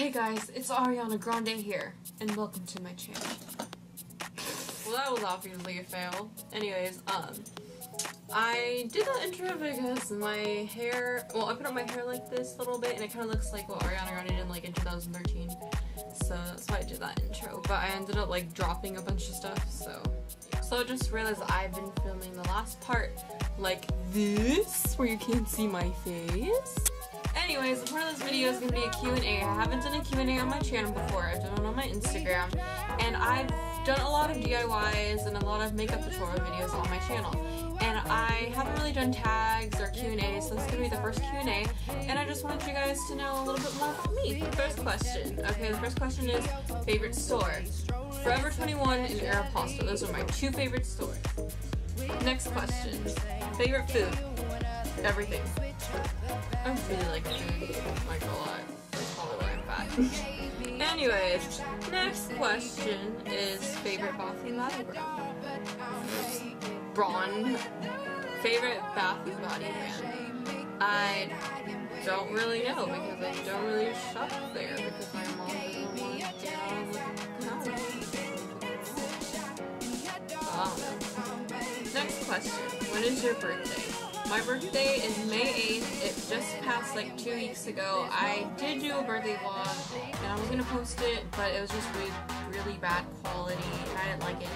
Hey guys, it's Ariana Grande here, and welcome to my channel. Well, that was obviously a fail. Anyways, um, I did that intro because my hair, well, I put up my hair like this a little bit, and it kind of looks like what Ariana Grande did like in 2013. So that's why I did that intro. But I ended up like dropping a bunch of stuff, so. So I just realized I've been filming the last part like this, where you can't see my face. Anyways, point of this video is going to be a Q&A. I haven't done a Q&A on my channel before. I've done it on my Instagram. And I've done a lot of DIYs and a lot of makeup tutorial videos on my channel. And I haven't really done tags or Q&A, so this is going to be the first Q&A. And I just wanted you guys to know a little bit more about me. First question. Okay, the first question is favorite store. Forever 21 and Aeropostale. Those are my two favorite stores. Next question. Favorite food. Everything. I really like like a lot. That's probably why I'm fat. Anyways, next question is favorite Bath and Body brand. Braun. Favorite Bath and Body brand. I don't really know because I don't really shop there because my mom doesn't want to get of the Next question. When is your birthday? My birthday is May 8th. It just passed like two weeks ago. I did do a birthday vlog and I was gonna post it, but it was just really, really bad quality and I didn't like it.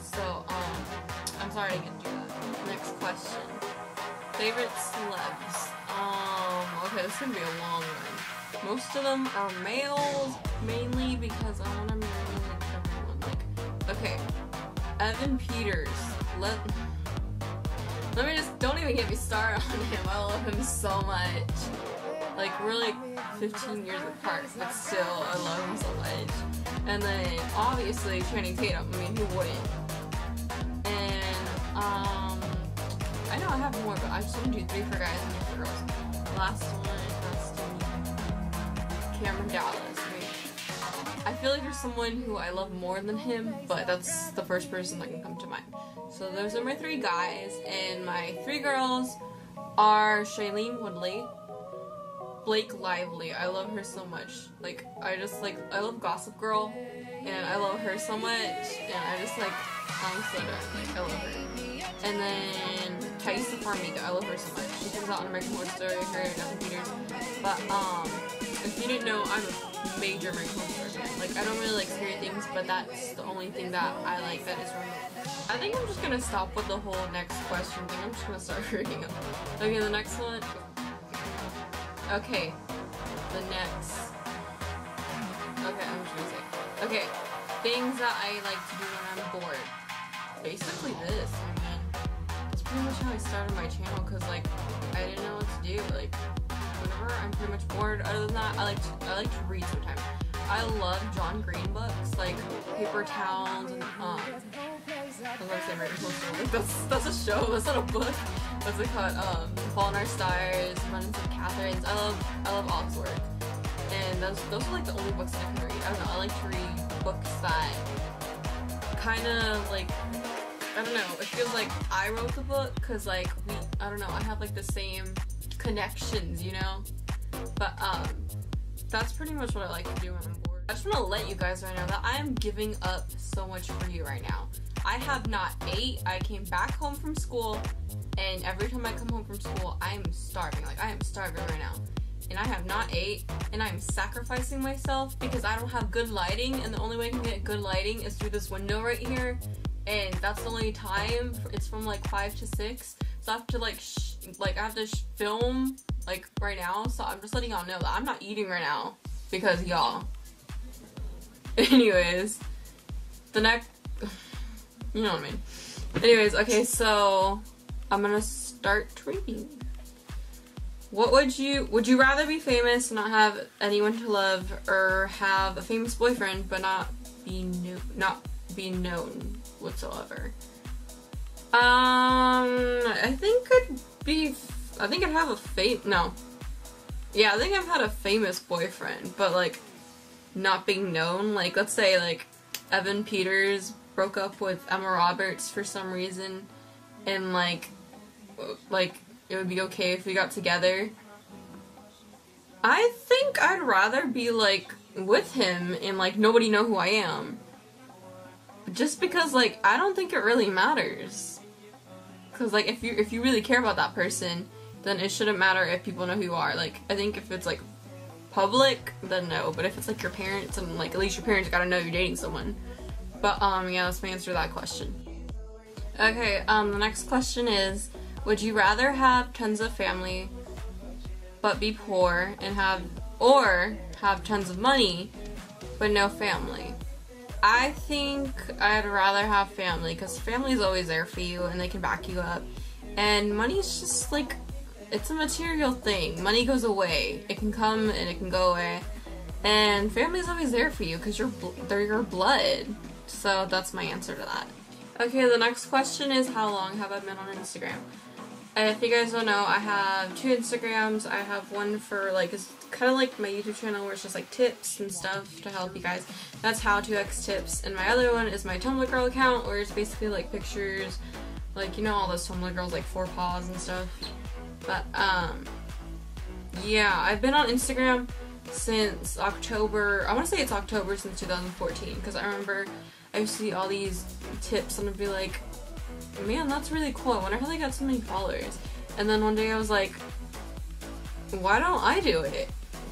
So, um, I'm sorry I didn't do that. Next question. Favorite celebs? Um, okay, this is gonna be a long one. Most of them are males, mainly because I wanna marry like everyone. Like, okay, Evan Peters. Let let me just, don't even get me started on him. I love him so much. Like, we're like 15 years apart, but still, I love him so much. And then, obviously, Channing Tatum. I mean, who wouldn't? And, um, I know I have more, but I just want to do three for guys and three for girls. Last one has to be Cameron Dallas. I feel like there's someone who I love more than him, but that's the first person that can come to mind. So those are my three guys, and my three girls are Shailene Woodley, Blake Lively. I love her so much. Like I just like I love Gossip Girl, and I love her so much, and I just like I'm so done. Like I love her. And then Taissa Farmiga. I love her so much. She comes out in American Horror Story. Her and Evan Peters. But um, if you didn't know, I'm a major Horror fan. Like I don't really like scary things, but that's the only thing that I like that is remote. I think I'm just gonna stop with the whole next question thing. I'm just gonna start reading them. Okay, the next one. Okay, the next. Okay, I'm just gonna say. Okay, things that I like to do when I'm bored. Basically this. I mean, that's pretty much how I started my channel because like I didn't know what to do. Like I'm pretty much bored. Other than that, I like to, I like to read sometimes. I love John Green books like Paper Towns and um. I was gonna say Like that's that's a show. That's not a book. What's it called? Um, Fault in Our Stars, Runs of Catherines. I love I love Oxford, and those those are like the only books that I can read. I don't know. I like to read books that kind of like I don't know. It feels like I wrote the book because like we I don't know. I have like the same connections, you know. But um, that's pretty much what I like to do when I'm bored. I just want to let you guys right now that I am giving up so much for you right now. I have not ate. I came back home from school, and every time I come home from school, I'm starving. Like, I am starving right now. And I have not ate, and I'm sacrificing myself because I don't have good lighting, and the only way I can get good lighting is through this window right here. And that's the only time. It's from like 5 to 6. Have to like, sh- like I have to film like right now. So I'm just letting y'all know that I'm not eating right now because y'all. Anyways, the next, you know what I mean. Anyways, okay, so I'm gonna start reading. What would you would you rather be famous and not have anyone to love, or have a famous boyfriend but not be new not be known whatsoever? Um, I think I'd be. I think I'd have a fame. No. Yeah, I think I've had a famous boyfriend, but like, not being known. Like, let's say like, Evan Peters broke up with Emma Roberts for some reason, and like, like it would be okay if we got together. I think I'd rather be like with him and like nobody know who I am. Just because like I don't think it really matters. Cause like if you if you really care about that person, then it shouldn't matter if people know who you are. Like I think if it's like public, then no. But if it's like your parents and like at least your parents gotta know you're dating someone. But um yeah, my answer that question. Okay, um the next question is would you rather have tons of family but be poor and have or have tons of money but no family? I think I'd rather have family because family's always there for you and they can back you up. And money's just like, it's a material thing. Money goes away. It can come and it can go away. And family's always there for you because they're your blood. So that's my answer to that. Okay, the next question is how long have I been on Instagram? If you guys don't know, I have two Instagrams. I have one for like, it's kind of like my YouTube channel where it's just like tips and stuff to help you guys. That's how to X tips. And my other one is my Tumblr girl account where it's basically like pictures, like you know all those Tumblr girls like four paws and stuff. But um, yeah, I've been on Instagram since October. I want to say it's October since 2014 because I remember I used to see all these tips and I'd be like, man, that's really cool. I wonder how they got so many followers. And then one day I was like, why don't I do it?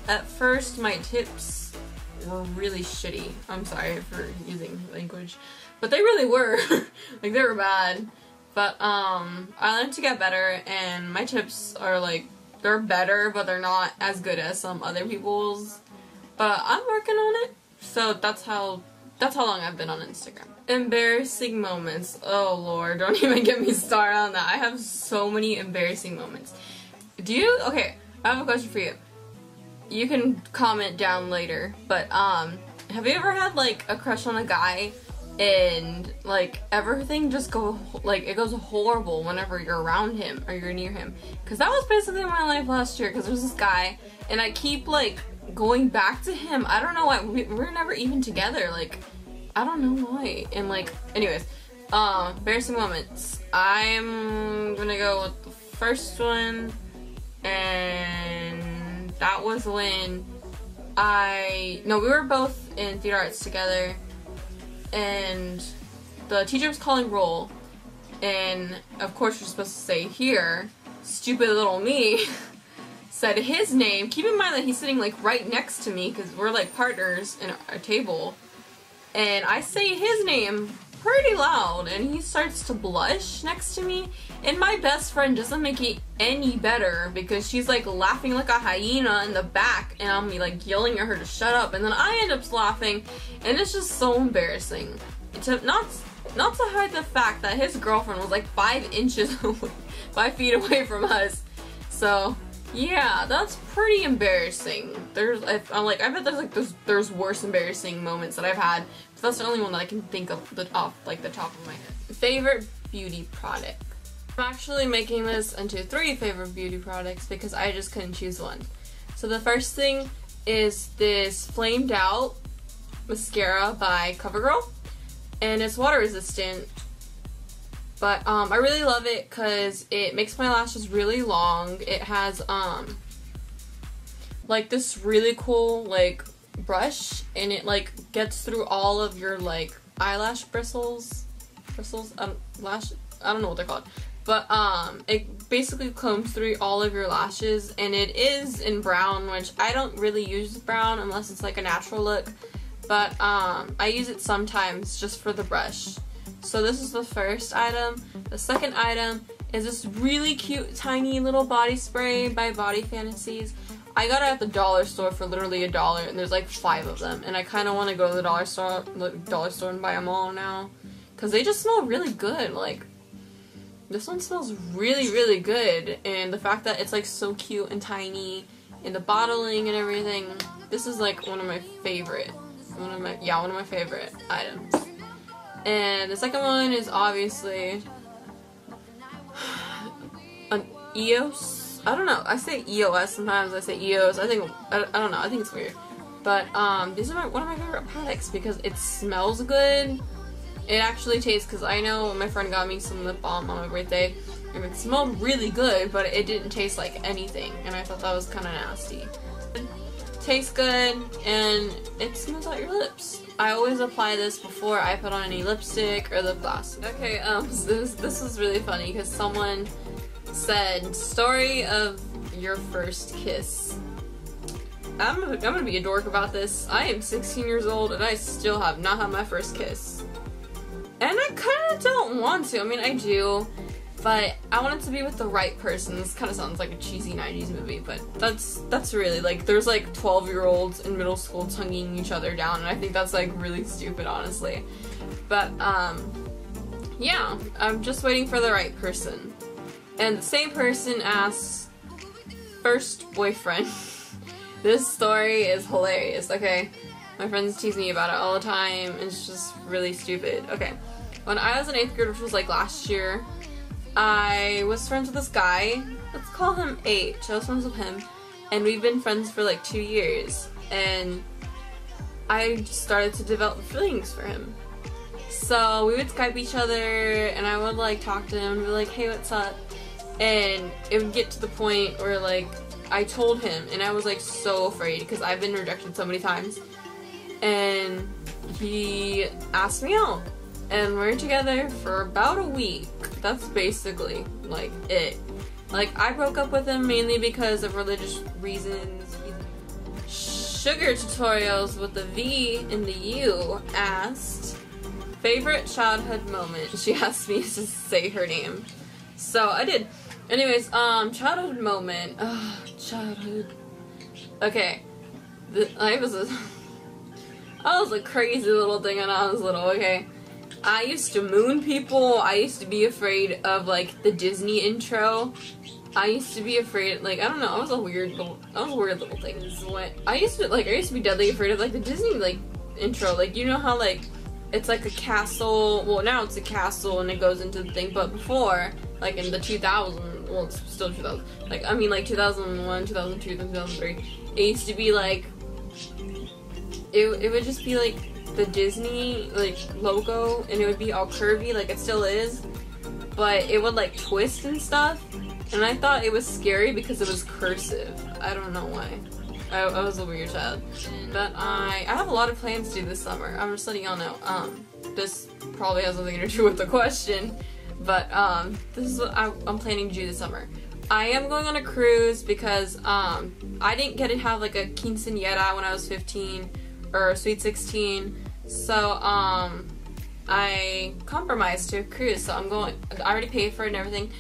At first, my tips were really shitty. I'm sorry for using language, but they really were. like, they were bad. But, um, I learned to get better, and my tips are, like, they're better, but they're not as good as some other people's. But I'm working on it. So that's how, that's how long I've been on Instagram. Embarrassing moments. Oh lord, don't even get me started on that. I have so many embarrassing moments. Do you? Okay, I have a question for you. You can comment down later, but um, have you ever had like a crush on a guy and like everything just go like it goes horrible whenever you're around him or you're near him? Because that was basically my life last year. Because there's this guy and I keep like going back to him. I don't know why we, we're never even together. Like I don't know why. And like, anyways, um, embarrassing moments. I'm gonna go with the first one, and that was when I no, we were both in theater arts together, and the teacher was calling roll, and of course you're supposed to say here. Stupid little me said his name. Keep in mind that he's sitting like right next to me because we're like partners in a table and I say his name pretty loud and he starts to blush next to me and my best friend doesn't make it any better because she's like laughing like a hyena in the back and I'm like yelling at her to shut up and then I end up laughing and it's just so embarrassing to not not to hide the fact that his girlfriend was like five inches away, five feet away from us so yeah, that's pretty embarrassing. There's, I, am like, I bet there's like there's, there's worse embarrassing moments that I've had. But that's the only one that I can think of off like the top of my head. Favorite beauty product. I'm actually making this into three favorite beauty products because I just couldn't choose one. So the first thing is this Flamed Out mascara by CoverGirl. And it's water resistant but um, I really love it because it makes my lashes really long. It has um, like this really cool like brush and it like gets through all of your like eyelash bristles bristles um lash I don't know what they're called but um it basically combs through all of your lashes and it is in brown which I don't really use brown unless it's like a natural look but um I use it sometimes just for the brush so this is the first item. The second item is this really cute tiny little body spray by Body Fantasies. I got it at the dollar store for literally a dollar and there's like five of them and I kind of want to go to the dollar store the dollar store and buy them all now because they just smell really good like this one smells really really good and the fact that it's like so cute and tiny and the bottling and everything this is like one of my favorite one of my yeah one of my favorite items and the second one is obviously an EOS. I don't know. I say EOS sometimes. I say EOS. I think I, I don't know. I think it's weird. But um, these are my, one of my favorite products because it smells good. It actually tastes because I know my friend got me some lip balm on my birthday and it smelled really good, but it didn't taste like anything, and I thought that was kind of nasty. tastes good, and it smooths out your lips. I always apply this before I put on any lipstick or lip gloss. Okay, um, so this, this was really funny because someone said, story of your first kiss. I'm, I'm gonna be a dork about this. I am 16 years old and I still have not had my first kiss. And I kinda don't want to. I mean, I do, but I want it to be with the right person. This kind of sounds like a cheesy 90s movie, but that's that's really like there's like 12 year olds in middle school tonguing each other down, and I think that's like really stupid, honestly. But um, yeah, I'm just waiting for the right person. And the same person asks first boyfriend. this story is hilarious, okay? My friends tease me about it all the time, it's just really stupid. Okay, when I was in 8th grade, which was like last year, I was friends with this guy. Let's call him H. I was friends with him, and we've been friends for like two years. And I just started to develop feelings for him. So we would Skype each other, and I would like talk to him, and be like, "Hey, what's up?" And it would get to the point where like I told him, and I was like so afraid because I've been rejected so many times. And he asked me out, and we're together for about a week. That's basically like it. Like I broke up with him mainly because of religious reasons. Sugar tutorials with the V in the U asked favorite childhood moment. She asked me to say her name, so I did. Anyways, um, childhood moment. Ugh, childhood. Okay, the, I was a, I was a crazy little thing when I was little. Okay, I used to moon people. I used to be afraid of like the Disney intro. I used to be afraid, like I don't know. I was a weird little, I was a weird little thing. When I used to like, I used to be deadly afraid of like the Disney like intro. Like you know how like it's like a castle. Well, now it's a castle and it goes into the thing. But before, like in the 2000, well, it's still 2000. Like I mean, like 2001, 2002, 2003. It used to be like it. It would just be like the Disney like logo, and it would be all curvy, like it still is. But it would like twist and stuff. And I thought it was scary because it was cursive. I don't know why. I, I was a weird child. But I I have a lot of plans to do this summer. I'm just letting y'all know. Um, this probably has nothing to do with the question, but um, this is what I'm planning to do this summer. I am going on a cruise because um, I didn't get to have like a quinceañera when I was 15 or sweet 16, so um, I compromised to a cruise. So I'm going. I already paid for it and everything.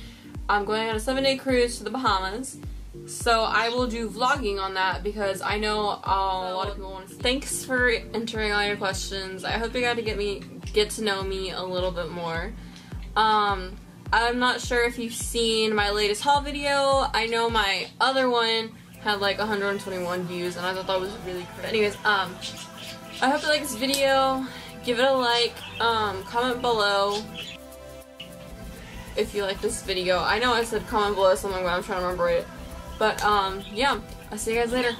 I'm going on a seven day cruise to the Bahamas. So I will do vlogging on that because I know a lot of people want to. Thanks for entering all your questions. I hope you got to get me get to know me a little bit more. Um, I'm not sure if you've seen my latest haul video. I know my other one had like 121 views and I thought that was really great. Anyways, um, I hope you like this video. Give it a like. Um, comment below if you like this video. I know I said comment below something, but I'm trying to remember it. But, um, yeah. I'll see you guys later.